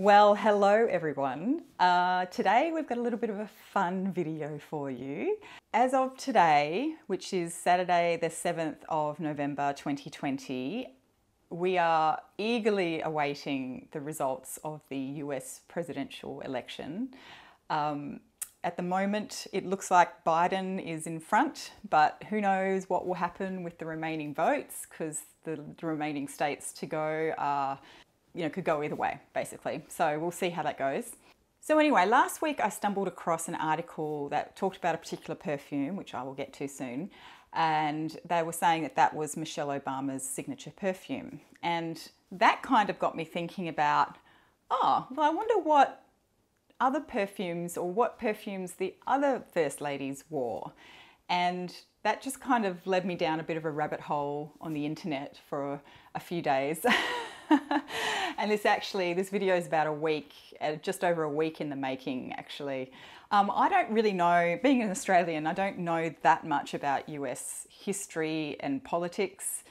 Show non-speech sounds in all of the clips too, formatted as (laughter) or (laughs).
Well, hello everyone. Uh, today we've got a little bit of a fun video for you. As of today, which is Saturday, the 7th of November 2020, we are eagerly awaiting the results of the US presidential election. Um, at the moment, it looks like Biden is in front, but who knows what will happen with the remaining votes because the, the remaining states to go are, you know, could go either way, basically. So we'll see how that goes. So, anyway, last week I stumbled across an article that talked about a particular perfume, which I will get to soon, and they were saying that that was Michelle Obama's signature perfume. And that kind of got me thinking about, oh, well, I wonder what other perfumes or what perfumes the other First Ladies wore. And that just kind of led me down a bit of a rabbit hole on the internet for a few days. (laughs) (laughs) and this actually, this video is about a week, uh, just over a week in the making, actually. Um, I don't really know, being an Australian, I don't know that much about US history and politics.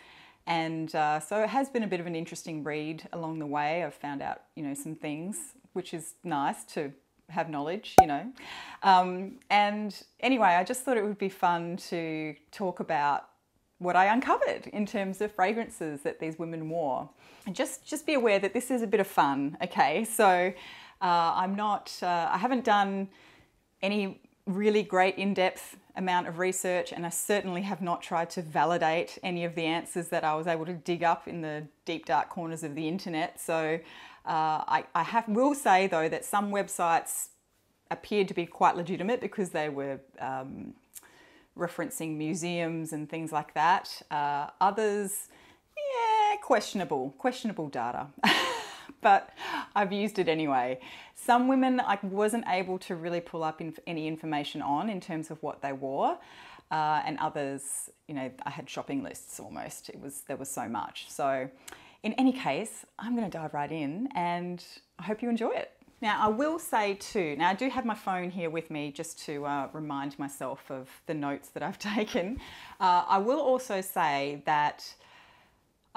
And uh, so it has been a bit of an interesting read along the way. I've found out, you know, some things, which is nice to have knowledge, you know. Um, and anyway, I just thought it would be fun to talk about what I uncovered in terms of fragrances that these women wore. Just just be aware that this is a bit of fun, okay? So uh, I'm not, uh, I haven't done any really great in-depth amount of research and I certainly have not tried to validate any of the answers that I was able to dig up in the deep dark corners of the internet. So uh, I, I have, will say though that some websites appeared to be quite legitimate because they were um, referencing museums and things like that. Uh, others, questionable, questionable data. (laughs) but I've used it anyway. Some women I wasn't able to really pull up any information on in terms of what they wore. Uh, and others, you know, I had shopping lists almost. It was there was so much. So in any case, I'm going to dive right in and I hope you enjoy it. Now, I will say too, now I do have my phone here with me just to uh, remind myself of the notes that I've (laughs) taken. Uh, I will also say that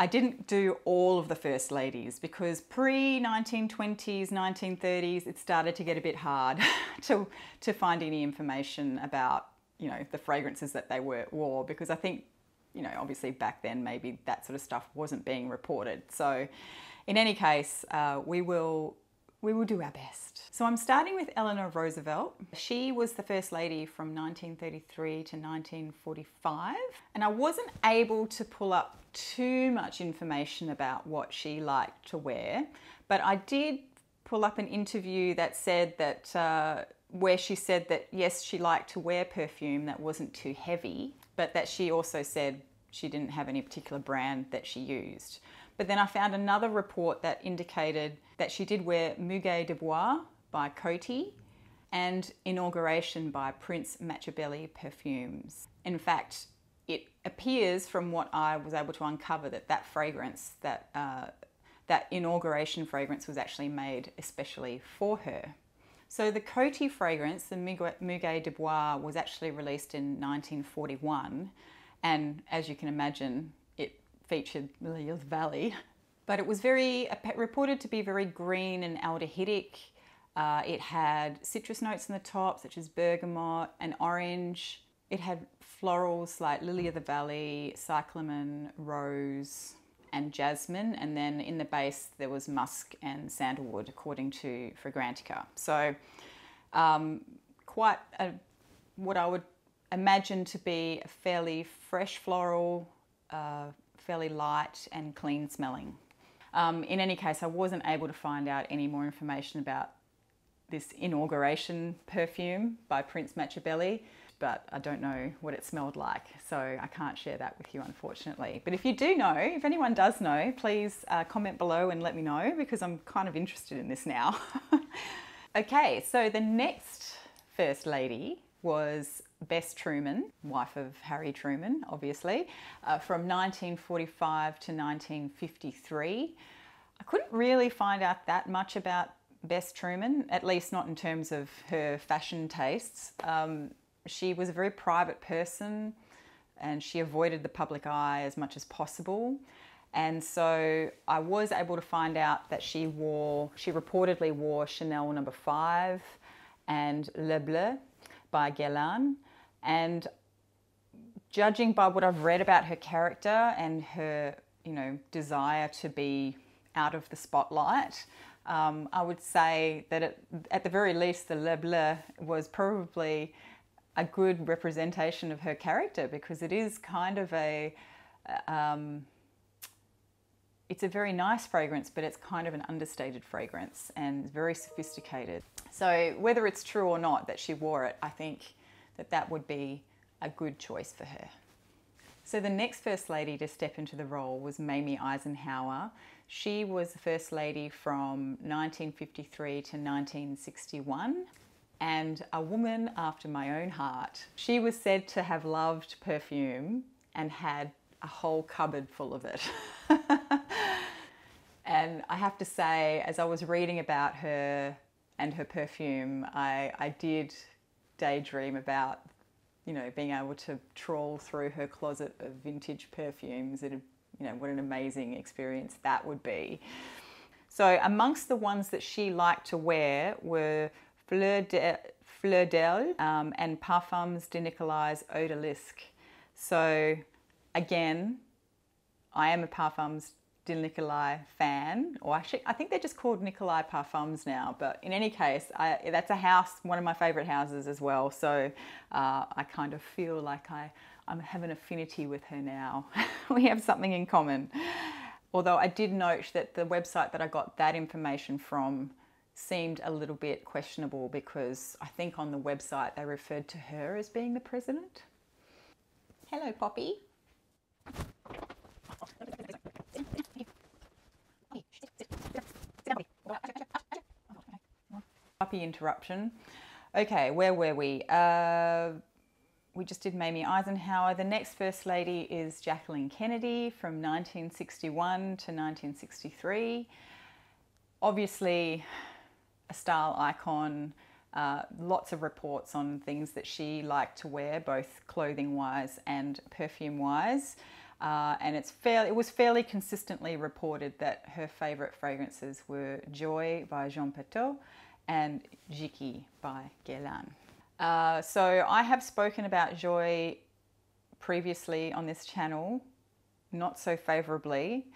I didn't do all of the first ladies because pre 1920s, 1930s, it started to get a bit hard (laughs) to, to find any information about, you know, the fragrances that they were, wore because I think you know, obviously back then maybe that sort of stuff wasn't being reported. So, in any case, uh, we will we will do our best. So I'm starting with Eleanor Roosevelt. She was the first lady from 1933 to 1945, and I wasn't able to pull up too much information about what she liked to wear, but I did pull up an interview that said that. Uh, where she said that yes, she liked to wear perfume that wasn't too heavy, but that she also said she didn't have any particular brand that she used. But then I found another report that indicated that she did wear Muguet de Bois by Coty and Inauguration by Prince Matchabelli Perfumes. In fact, it appears from what I was able to uncover that that fragrance, that, uh, that Inauguration fragrance, was actually made especially for her. So the Coty fragrance, the Muguet de Bois, was actually released in 1941, and as you can imagine, it featured Lilia's Valley. But it was very reported to be very green and aldehydic. Uh, it had citrus notes in the top, such as bergamot and orange. It had florals like lily of the valley, cyclamen, rose, and jasmine, and then in the base there was musk and sandalwood, according to Fragrantica. So, um, quite a, what I would imagine to be a fairly fresh floral, uh, fairly light and clean smelling. Um, in any case, I wasn't able to find out any more information about this inauguration perfume by Prince Matchabelli but I don't know what it smelled like, so I can't share that with you, unfortunately. But if you do know, if anyone does know, please uh, comment below and let me know because I'm kind of interested in this now. (laughs) okay, so the next First Lady was Bess Truman, wife of Harry Truman, obviously, uh, from 1945 to 1953. I couldn't really find out that much about Bess Truman, at least not in terms of her fashion tastes. Um, she was a very private person and she avoided the public eye as much as possible. And so I was able to find out that she wore, she reportedly wore Chanel number five and L'Heure Bleue by Guerlain. And judging by what I've read about her character and her, you know, desire to be out of the spotlight, um, I would say that it, at the very least, the L'Heure Bleue was probably a good representation of her character because it is kind of a, um, it's a very nice fragrance, but it's kind of an understated fragrance and very sophisticated. So whether it's true or not that she wore it, I think that that would be a good choice for her. So the next First Lady to step into the role was Mamie Eisenhower. She was the First Lady from 1953 to 1961 and a woman after my own heart. She was said to have loved perfume and had a whole cupboard full of it. (laughs) and I have to say, as I was reading about her and her perfume, I, I did daydream about, you know, being able to trawl through her closet of vintage perfumes. It, you know, what an amazing experience that would be. So, amongst the ones that she liked to wear were Fleur de, Fleur d'El um, and Parfums de Nicolai's Odalisque. So, again, I am a Parfums de Nicolai fan, or actually, I think they're just called Nicolai Parfums now. But in any case, I, that's a house, one of my favourite houses as well. So uh, I kind of feel like I, I have an affinity with her now. (laughs) we have something in common. Although I did note that the website that I got that information from seemed a little bit questionable because I think on the website they referred to her as being the president. Hello, Poppy. Poppy interruption. Okay, where were we? Uh, we just did Mamie Eisenhower. The next First Lady is Jacqueline Kennedy from 1961 to 1963. Obviously, a style icon. Uh, lots of reports on things that she liked to wear, both clothing wise and perfume wise. Uh, and it's fair, it was fairly consistently reported that her favourite fragrances were Joy by Jean Patou and Jicky by Guerlain. Uh, so I have spoken about Joy previously on this channel, not so favourably,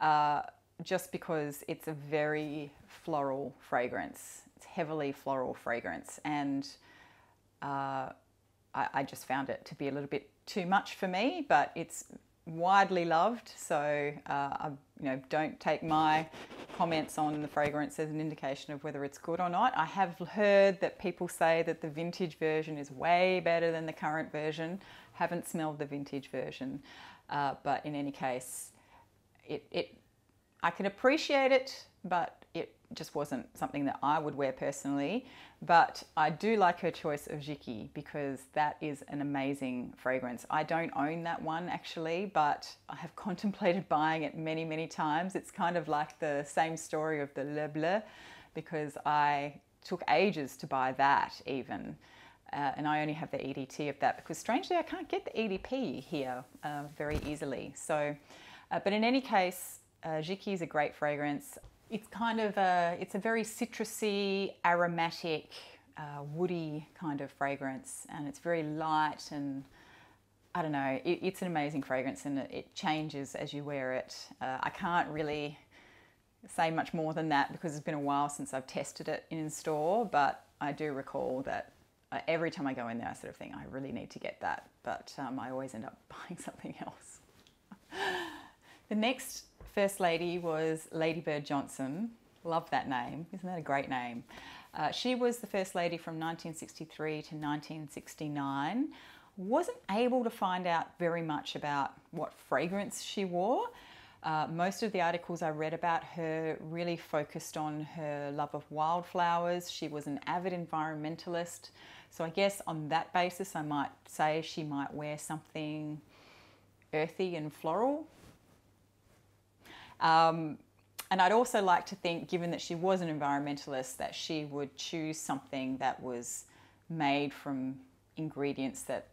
uh, just because it's a very floral fragrance. It's heavily floral fragrance, and uh, I, I just found it to be a little bit too much for me, but it's widely loved. So uh, I, you know, don't take my comments on the fragrance as an indication of whether it's good or not. I have heard that people say that the vintage version is way better than the current version. Haven't smelled the vintage version, uh, but in any case, it, it I can appreciate it, but it just wasn't something that I would wear personally. But I do like her choice of Jicky because that is an amazing fragrance. I don't own that one actually, but I have (laughs) contemplated buying it many, many times. It's kind of like the same story of the L'Heure Bleue because I took ages to buy that even. Uh, and I only have the EDT of that because strangely I can't get the EDP here uh, very easily. So, uh, but in any case, uh, Jicky is a great fragrance it's kind of a it's a very citrusy, aromatic, uh, woody kind of fragrance, and it's very light and I don't know. It, it's an amazing fragrance, and it, it changes as you wear it. Uh, I can't really say much more than that because it's been a while since I've tested it in store, but I do recall that uh, every time I go in there, I sort of think I really need to get that, but um, I always end up (laughs) buying something else. (laughs) the next First Lady was Lady Bird Johnson. Love that name. Isn't that a great name? Uh, she was the First Lady from 1963 to 1969. Wasn't able to find out very much about what fragrance she wore. Uh, most of the articles I read about her really focused on her love of wildflowers. She was an avid environmentalist. So I guess on that basis, I might say she might wear something earthy and floral um, and I'd also like to think, given that she was an environmentalist, that she would choose something that was made from ingredients that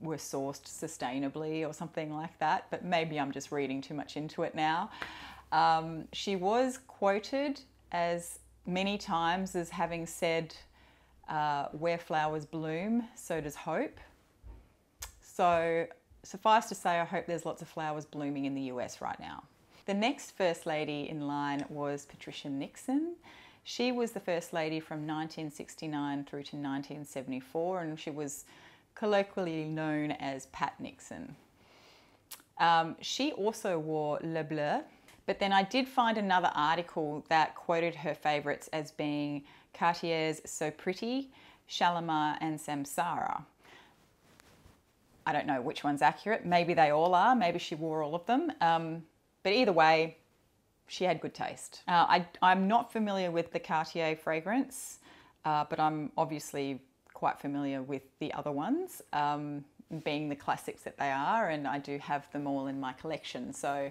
were sourced sustainably or something like that, but maybe I'm just reading too much into it now. Um, she was quoted as many times as having said, uh, Where flowers bloom, so does hope. So, suffice to say, I hope there's lots of flowers blooming in the US right now. The next First Lady in line was Patricia Nixon. She was the First Lady from 1969 through to 1974, and she was colloquially known as Pat Nixon. Um, she also wore L'Heure Bleue, but then I did find another article that quoted her favourites as being Cartier's So Pretty, Shalimar, and Samsara. I don't know which one's accurate. Maybe they all are. Maybe she wore all of them. Um, but either way, she had good taste. Uh, I, am not familiar with the Cartier fragrance, uh, but I'm obviously quite familiar with the other ones, um, being the classics that they are, and I do have them all in my collection. So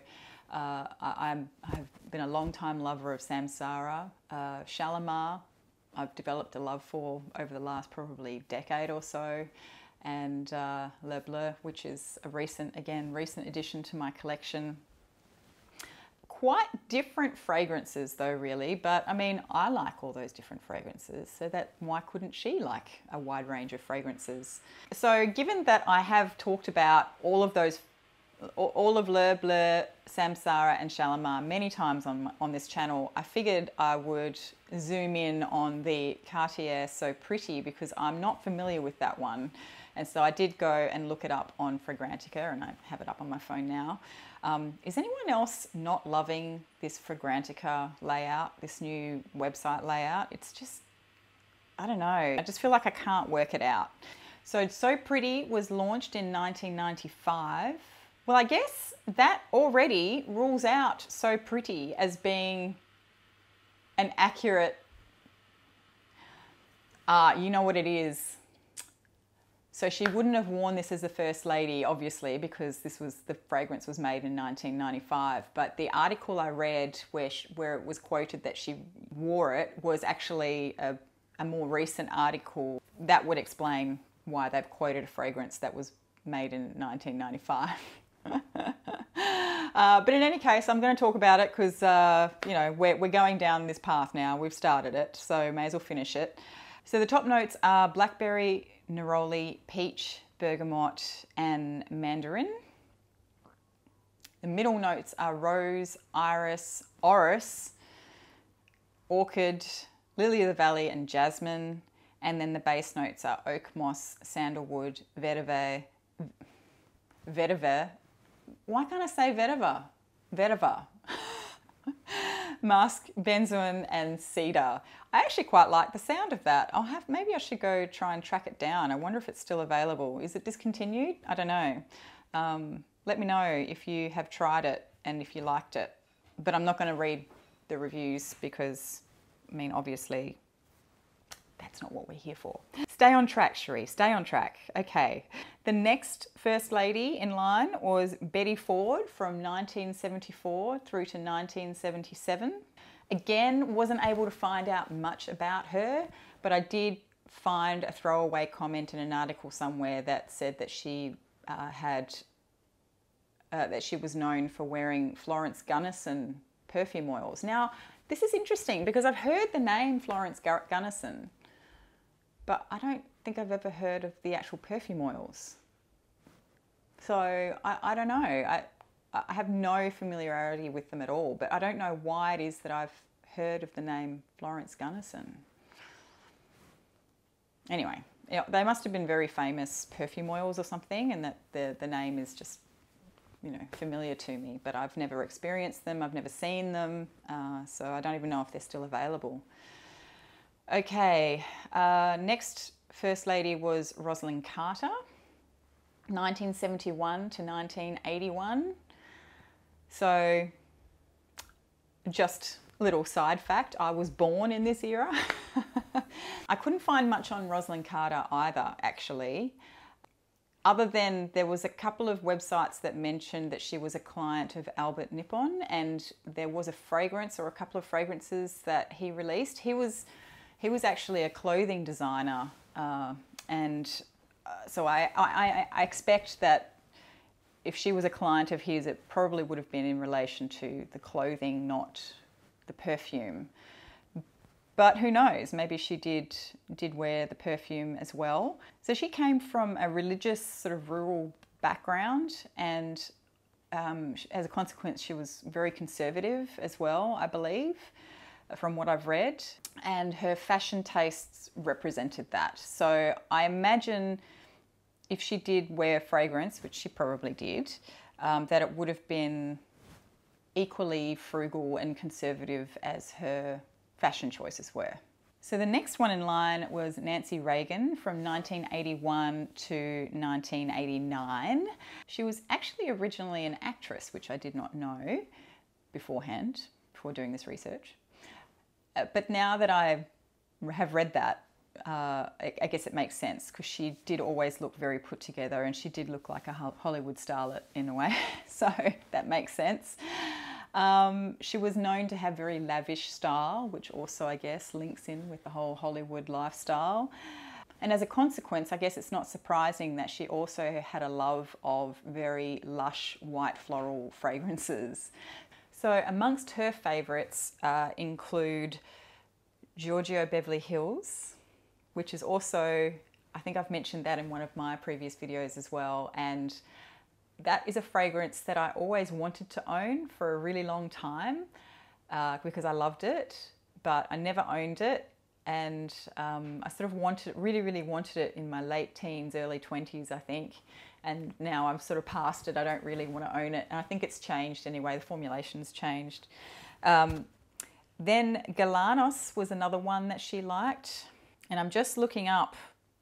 uh, I, have been a long time lover of Samsara, uh, Shalimar. I've developed a love for over the last probably decade or so, and uh, L'Heure Bleue, which is a recent, again, recent addition to my collection. Quite different fragrances, though, really. But I mean, I like all those different fragrances, so that why couldn't she like a wide range of fragrances? So, given that I have talked about all of those all of L'Heure Bleue, Samsara, and Shalimar many times on, on this channel, I figured I would zoom in on the Cartier So Pretty because I'm not familiar with that one. And so I did go and look it up on Fragrantica, and I have it up on my phone now. Um, is anyone else not loving this Fragrantica layout, this new website layout? It's just, I don't know, I just feel like I can't work it out. So, So Pretty was launched in 1995 well, I guess that already rules out So Pretty as being an accurate. Uh, you know what it is. So she wouldn't have worn this as the first lady, obviously, because this was the fragrance was made in 1995. But the article I read where she, where it was quoted that she wore it was actually a, a more recent article that would explain why they've quoted a fragrance that was made in 1995. (laughs) uh, but in any case, I'm going to talk about it because, uh, you know, we're, we're going down this path now. We've started it, so may as well finish it. So the top notes are blackberry, neroli, peach, bergamot, and mandarin. The middle notes are rose, iris, orris, orchid, lily of the valley, and jasmine. And then the base notes are oak moss, sandalwood, vetiver, vetiver, why can't I say vetiver? Vetiver. (laughs) (laughs) Musk, benzoin, and cedar. I actually quite like the sound of that. I'll have maybe I should go try and track it down. I wonder if it's still available. Is it discontinued? I don't know. Um, let me know if you have tried it and if you liked it. But I'm not going to read the reviews because, I mean, obviously that's not what we're here for. Stay on track, Cherie, stay on track. Okay. The next First Lady in line was Betty Ford from 1974 through to 1977. Again, wasn't able to find out much about her, but I did find a throwaway comment in an article somewhere that said that she uh, had uh, that she was known for wearing Florence Gunnison perfume oils. Now, this is interesting because I've heard the name Florence Gunnison, but I don't think I've ever heard of the actual perfume oils. So I, I don't know. I, I have no familiarity with them at all, but I don't know why it is that I've heard of the name Florence Gunnison. Anyway, they must have been very famous perfume oils or something, and that the, the name is just, you know, familiar to me. But I've never experienced them, I've never seen them, uh, so I don't even know if they're still available. Okay, uh, next First Lady was Rosalynn Carter, 1971 to 1981. So, just little side fact I was born in this era. (laughs) I couldn't find much on Rosalynn Carter either, actually. Other than there was a couple of websites that mentioned that she was a client of Albert Nipon and there was a fragrance or a couple of fragrances that he released. He was he was actually a clothing designer, uh, and so I, I, I expect that if she was a client of his, it probably would have been in relation to the clothing, not the perfume. But who knows? Maybe she did did wear the perfume as well. So she came from a religious sort of rural background, and um, as a consequence, she was very conservative as well, I believe, from what I've read. And her fashion tastes represented that. So I imagine if she did wear fragrance, which she probably did, um, that it would have been equally frugal and conservative as her fashion choices were. So the next one in line was Nancy Reagan from 1981 to 1989. She was actually originally an actress, which I did not know beforehand, before doing this research. Uh, but now that I have read that, uh, I guess it makes sense because she did always look very put together and she did look like a Hollywood starlet in a way. (laughs) so that makes sense. Um, she was known to have very lavish style, which also, I guess, links in with the whole Hollywood lifestyle. And as a consequence, I guess it's not surprising that she also had a love of very lush white floral fragrances. So, amongst her favourites uh, include Giorgio Beverly Hills, which is also, I think I've mentioned that in one of my previous videos as well. And that is a fragrance that I always wanted to own for a really long time uh, because I loved it, but I never owned it. And um, I sort of wanted, really, really wanted it in my late teens, early 20s, I think. And now I'm sort of past it. I don't really want to own it. And I think it's changed anyway. The formulation's changed. Um, then Galanos was another one that she liked. And I'm just looking up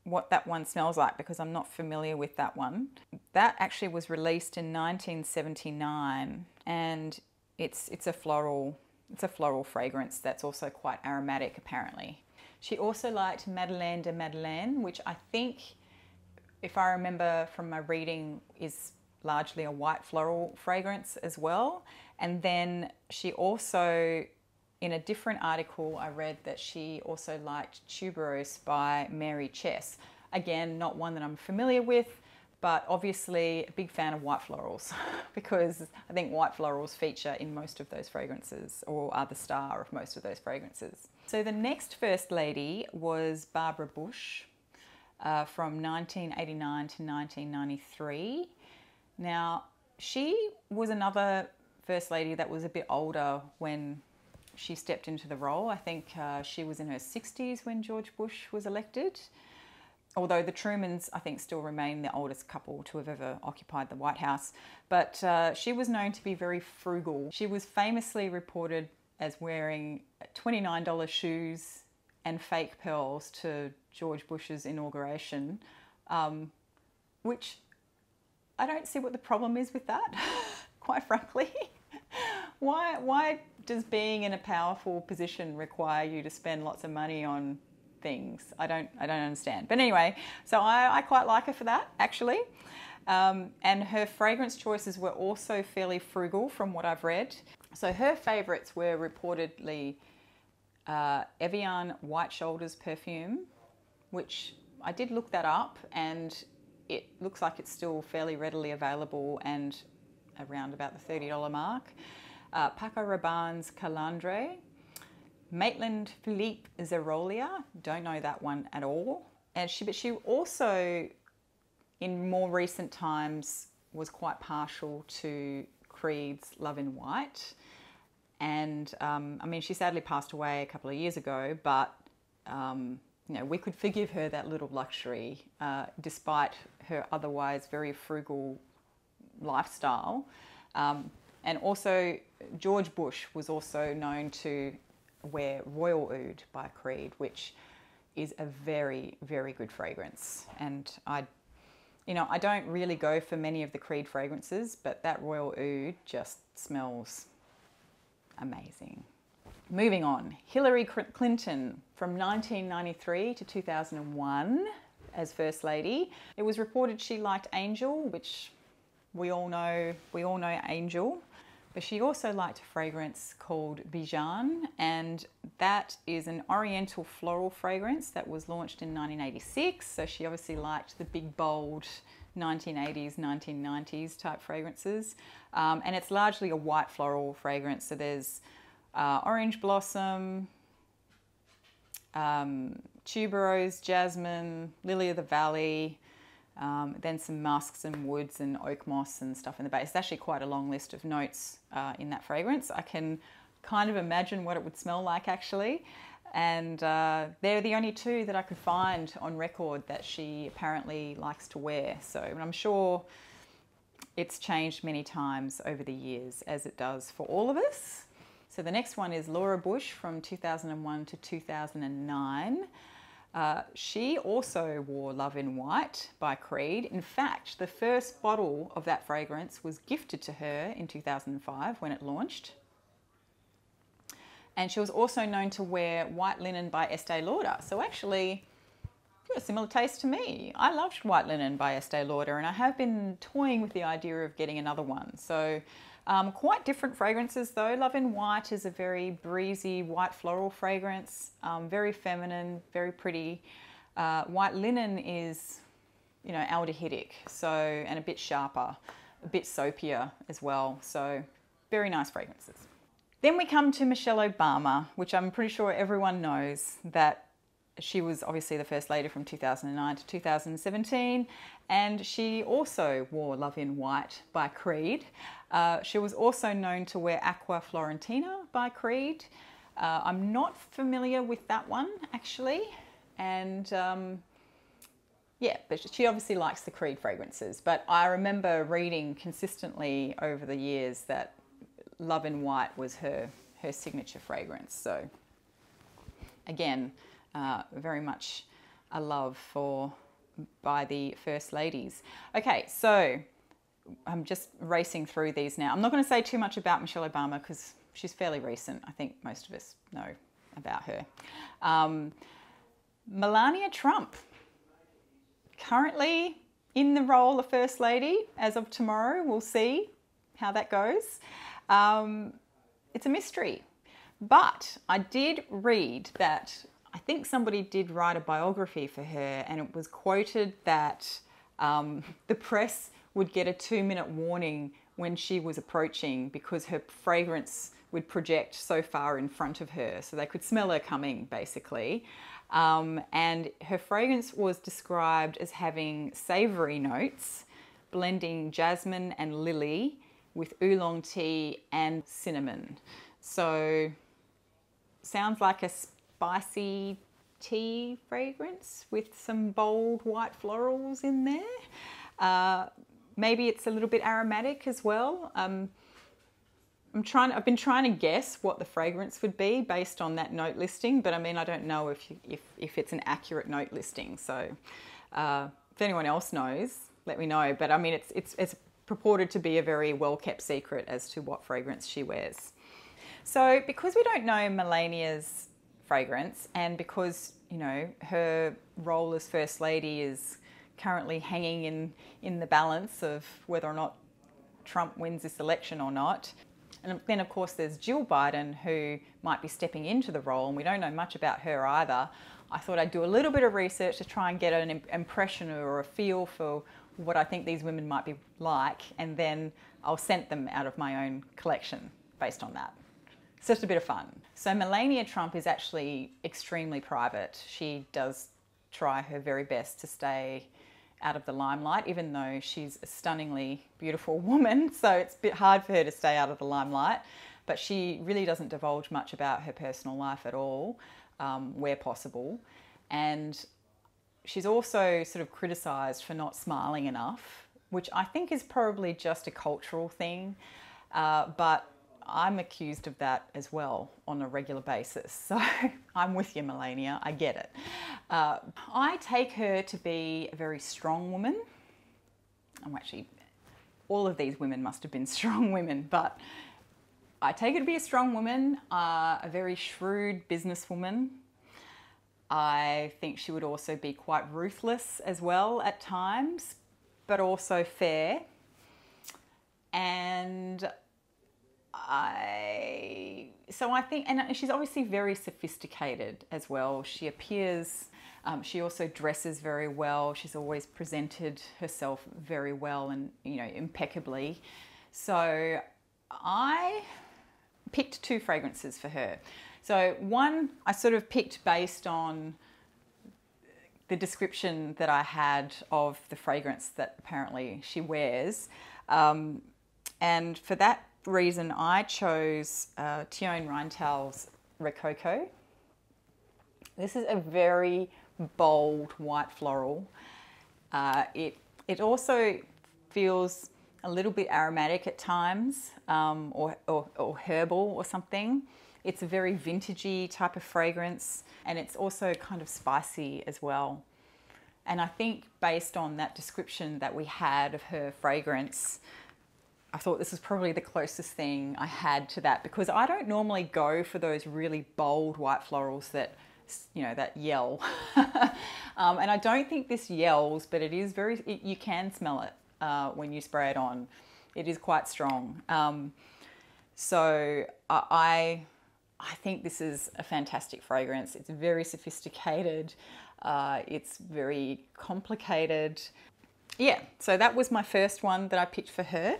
what that one smells like because I'm not familiar with that one. That actually was released in 1979 and it's it's a floral it's a floral fragrance that's also quite aromatic apparently. She also liked Madeleine de Madeleine, which I think if I remember from my reading is largely a white floral fragrance as well. And then she also in a different article, I read that she also liked Tuberose by Mary Chess. Again, not one that I'm familiar with, but obviously a big fan of white florals (laughs) because I think white florals feature in most of those fragrances or are the star of most of those fragrances. So the next First Lady was Barbara Bush uh, from 1989 to 1993. Now, she was another First Lady that was a bit older when she stepped into the role. I think uh, she was in her 60s when George Bush was elected. Although the Trumans, I think, still remain the oldest couple to have ever occupied the White House. But uh, she was known to be very frugal. She was famously reported as wearing $29 shoes and fake pearls to George Bush's inauguration, um, which I don't see what the problem is with that, (laughs) quite frankly. (laughs) why, why does being in a powerful position require you to spend lots of money on things? I don't, I don't understand. But anyway, so I, I quite like her for that actually. Um, and her fragrance choices were also fairly frugal from what I've read. So her favourites were reportedly uh, Evyan White Shoulders perfume, which I did look that up and it looks like it's still fairly readily available and around about the $30 mark uh, Paco Rabanne's Calandre, Maitland Philippe Zerolia, don't know that one at all. And she, but she also, in more recent times, was quite partial to Creed's Love in White. And um, I mean, she sadly passed away a couple of years ago, but um, you know, we could forgive her that little luxury uh, despite her otherwise very frugal lifestyle. Um, and also, George Bush was also known to wear Royal Oud by Creed, which is a very, very good fragrance. And I, you know, I don't really go for many of the Creed fragrances, but that Royal Oud just smells amazing. Moving on, Hillary Clinton from 1993 to 2001 as First Lady. It was reported she liked Angel, which we all know, we all know Angel But she also liked a fragrance called Bijan, and that is an oriental floral fragrance that was launched in 1986. So she obviously liked the big, bold 1980s, 1990s type fragrances. Um, and it's largely a white floral fragrance. So there's uh, orange blossom, um, tuberose, jasmine, lily of the valley, um, then some musks and woods and oak moss and stuff in the base. It's actually quite a long list of notes uh, in that fragrance. I can kind of imagine what it would smell like actually. And uh, they're the only two that I could find on record that she apparently likes to wear. So I'm sure it's changed many times over the years, as it does for all of us. So the next one is Laura Bush from 2001 to 2009. Uh, she also wore Love in White by Creed. In fact, the first bottle of that fragrance was gifted to her in 2005 when it launched. And she was also known to wear white linen by Estee Lauder. So actually, a similar taste to me. I loved white linen by Estee Lauder, and I have been toying with the idea of getting another one. So um, quite different fragrances though. Love in White is a very breezy white floral fragrance, um, very feminine, very pretty. Uh, white linen is, you know, aldehydic, so and a bit sharper, a bit soapier as well. So very nice fragrances. Then we come to Michelle Obama, which I'm pretty sure everyone knows that she was obviously the First Lady from 2009 to 2017, and she also wore Love in White by Creed. Uh, she was also known to wear Acqua Fiorentina by Creed. Uh, I'm not familiar with that one actually, and um, yeah, but she obviously likes the Creed fragrances. But I remember reading consistently over the years that Love in White was her her signature fragrance. So again, uh, very much a love for by the first ladies. Okay, so I'm just racing through these now. I'm not going to say too much about Michelle Obama because she's fairly recent. I think most of us know about her. Um, Melania Trump, currently in the role of First Lady as of tomorrow. We'll see how that goes. Um, it's a mystery. But I did read that I think somebody did write a biography for her, and it was quoted that um, (laughs) the press would get a two minute warning when she was approaching because her fragrance would project so far in front of her. So they could smell her coming, basically. Um, and her fragrance was described as having savory notes, blending jasmine and lily with oolong tea and cinnamon. So, sounds like a spicy tea fragrance with some bold white florals in there. Uh, maybe it's a little bit aromatic as well. Um, I'm trying. I've been trying to guess what the fragrance would be based on that note listing, but I mean, I don't know if if, if it's an accurate note listing. So, uh, if anyone else knows, let me know. But I mean, it's it's it's purported to be a very well kept secret as to what fragrance she wears. So, because we don't know Melania's fragrance, and because you know her role as first lady is currently hanging in in the balance of whether or not Trump wins this election or not. And then, of course, there's Jill Biden, who might be stepping into the role, and we don't know much about her either. I thought I'd do a little bit of research to try and get an impression or a feel for what I think these women might be like, and then I'll send them out of my own collection based on that. It's just a bit of fun. So Melania Trump is actually extremely private. She does try her very best to stay out of the limelight, even though she's a stunningly beautiful (laughs) woman. So it's a bit hard for her to stay out of the limelight. But she really doesn't divulge much about her personal life at all, um, where possible. And she's also sort of criticised for not smiling enough, which I think is probably just a cultural thing. Uh, but I'm accused of that as well on a regular basis. (laughs) So I'm with you, Melania. I get it. Uh, I take her to be a very strong woman. I'm actually, all of these women must have been (laughs) strong women, but I take her to be a strong woman, uh, a very shrewd businesswoman. I think she would also be quite ruthless as well at times, but also fair. And I so I think, and she's obviously very sophisticated as well. She appears. Um, she also dresses very well. She's always presented herself very well and you know impeccably. So I picked two fragrances for her. So one I sort of picked based on the description that I had of the fragrance that apparently she wears. Um, and for that reason, I chose uh, Teone Reinthal's Rococo. This is a very bold white floral. Uh, it, it also feels a little bit aromatic at times um, or, or, or herbal or something. It's a very vintagey type of fragrance and it's also kind of spicy as well. And I think based on that description that we had of her fragrance, I thought this was probably the closest thing I had to that because I don't normally go for those really bold white florals that you know that yell. (laughs) Um, and I don't think this yells but it is very it, you can smell it uh, when you spray it on. It is quite strong. Um, so I I think this is a fantastic fragrance. It's very sophisticated. Uh, it's very complicated. Yeah so that was my first one that I picked for her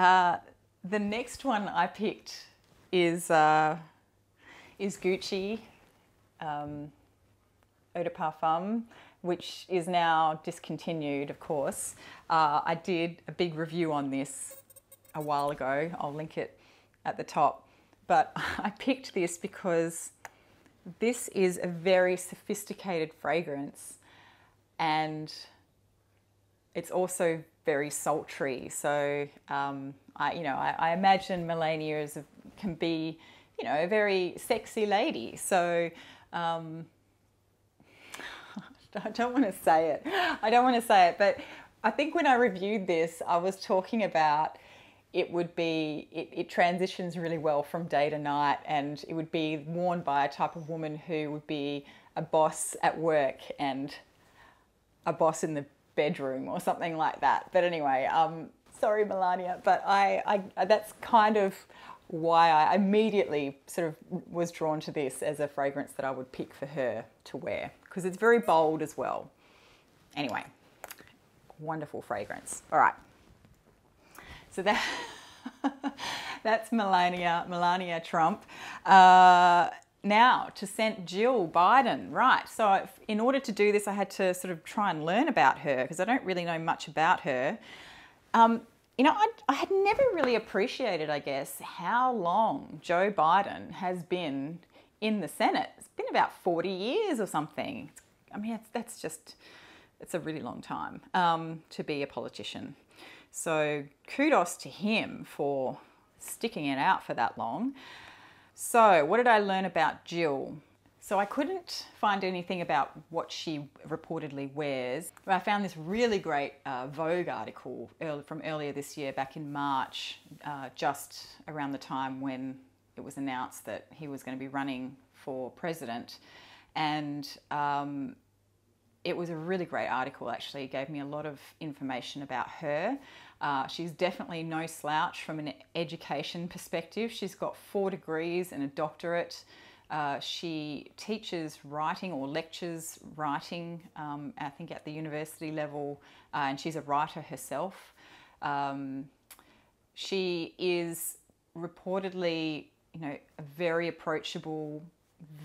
uh, the next one I picked is uh, is Gucci um, Eau de Parfum, which is now discontinued, of course. Uh, I did a big review on this a while ago. I'll link it at the top. But (laughs) I picked this because this is a very sophisticated fragrance and it's also very sultry. So um, I, you know, I, I imagine Melania is a, can be, you know, a very sexy lady. So um, (laughs) I don't want to say it. I don't want to say it, but I think when I reviewed this, I was talking about it would be it, it, transitions really well from day to night and it would be worn by a type of woman who would be a boss at work and a boss in the bedroom or something like that. But anyway, um, sorry, Melania, but I, I, that's kind of why I immediately sort of was drawn to this as a fragrance that I would pick for her to wear because it's very bold as well. Anyway, wonderful fragrance. All right. So that (laughs) that's Melania Melania Trump. Uh, now to send Jill Biden. Right. So, in order to do this, I had to sort of try and learn about her because I don't really know much about her. Um, you know, I, I, had never really appreciated, I guess, how long Joe Biden has been in the Senate. It's been about 40 years or something. I mean, that's just, it's a really long time um, to be a politician. So, kudos to him for sticking it out for that long. So, what did I learn about Jill? So, I couldn't find anything about what she reportedly wears. But I found this really great uh, Vogue article from earlier this year, back in March, uh, just around the time when it was announced that he was going to be running for president. And um, it was a really great article, actually. It gave me a lot of information about her. Uh, she's definitely no slouch from an education perspective. She's got four degrees and a doctorate. Uh, she teaches writing or lectures writing, um, I think at the university level, uh, and she's a writer herself. Um, she is reportedly, you know, very approachable,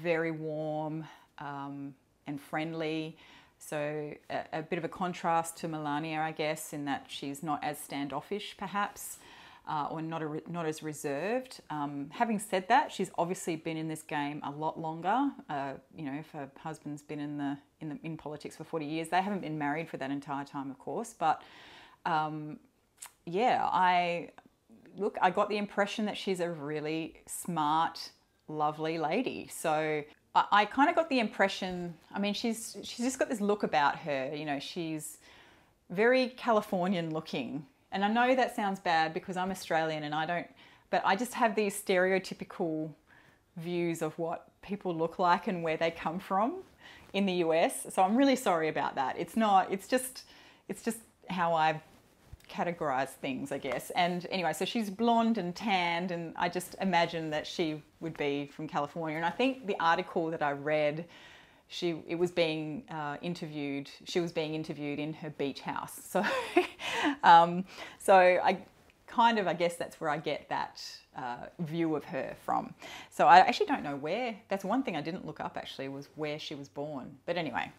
very warm um, and friendly. So a, a, bit of a contrast to Melania, I guess, in that she's not as standoffish, perhaps, uh, or not a, not as reserved. Um, having said that, she's obviously been in this game a lot longer. Uh, you know, if her husband's been in the in the in politics for forty years, they haven't been married for that entire time, of course. But um, yeah, I look. I got the impression that she's a really smart, lovely lady. So I, I kind of got the impression. I mean, she's she's just got this look about her. You know, she's very Californian looking, and I know that sounds bad because I'm Australian and I don't. But I just have these stereotypical views of what people look like and where they come from in the US. So I'm really sorry about that. It's not. It's just. It's just how I categorize things, I guess. And anyway, so she's blonde and tanned, and I just imagine that she would be from California. And I think the article that I read, she it was being uh, interviewed. She was being interviewed in her beach house. So, (laughs) um, so I kind of I guess that's where I get that uh, view of her from. So I actually don't know where. That's one thing I didn't look up actually was where she was born. But anyway,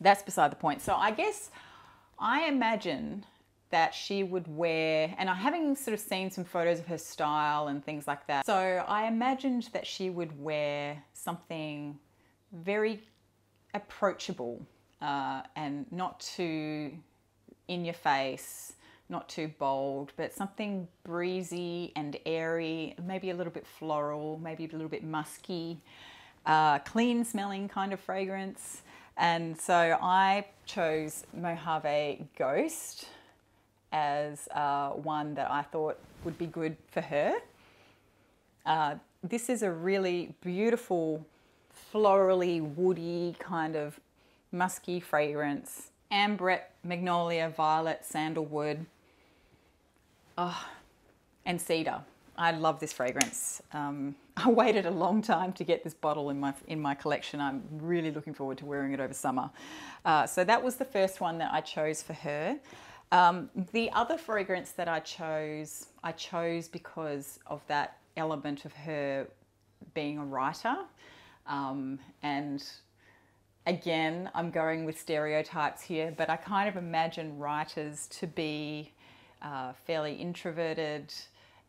that's beside the point. So I guess I imagine that she would wear, and I having sort of seen some photos of her style and things like that. So I imagined that she would wear something very approachable uh, and not too in your face, not too bold, but something breezy and airy, maybe a little bit floral, maybe a little bit musky, uh, clean smelling kind of fragrance. And so I chose Mojave Ghost as uh, one that I thought would be good for her. Uh, this is a really beautiful, florally, woody, kind of musky fragrance. Ambrette, magnolia, violet, sandalwood, oh, and cedar. I love this fragrance. Um, (laughs) I waited a long time to get this bottle in my in my collection. I'm really looking forward to wearing it over summer. Uh, so that was the first one that I chose for her. Um, the other fragrance that I chose, I chose because of that element of her being a writer. Um, and again, I'm going with stereotypes here, but I kind of imagine writers to be uh, fairly introverted,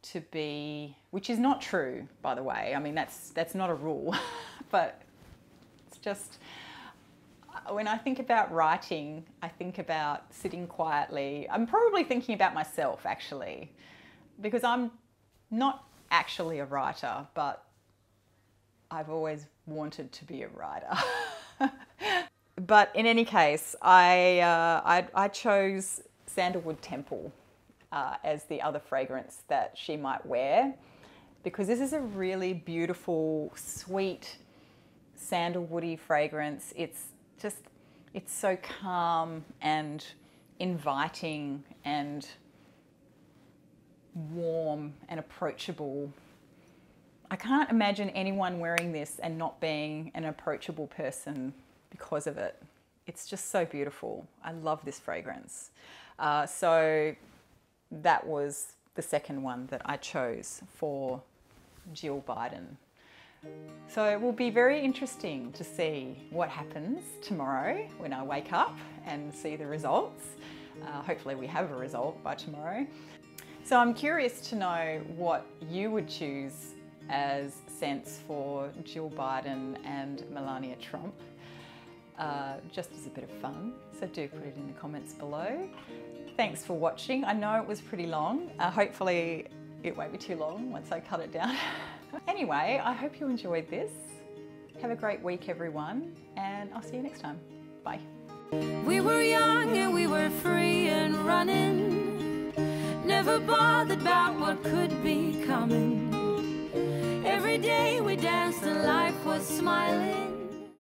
to be, which is not true, by the way. I mean, that's that's not a rule, (laughs) but it's just when I think about writing, I think about sitting quietly. I'm probably thinking about myself actually, because I'm not actually a writer, but I've always wanted to be a writer. (laughs) but in any case, I, uh, I, I, chose Sandalwood Temple uh, as the other fragrance that she might wear because this is a really beautiful, sweet, sandalwoody fragrance. It's just it's so calm and inviting and warm and approachable. I can't imagine anyone wearing this and not being an approachable person because of it. It's just so beautiful. I love this fragrance. Uh, so that was the second one that I chose for Jill Biden. So it will be very interesting to see what happens tomorrow when I wake up and see the results. Uh, hopefully we have a result by tomorrow. So I'm curious to know what you would choose as scents for Jill Biden and Melania Trump, uh, just as a bit of fun. So do put it in the comments below. Thanks for watching. I know it was pretty long. Uh, hopefully it won't be too long once I cut it down. (laughs) anyway, I hope you enjoyed this. Have a great week, everyone, and I'll see you next time. Bye. We were young and we were free and running, never bothered about what could be coming. Every day we danced and life was smiling.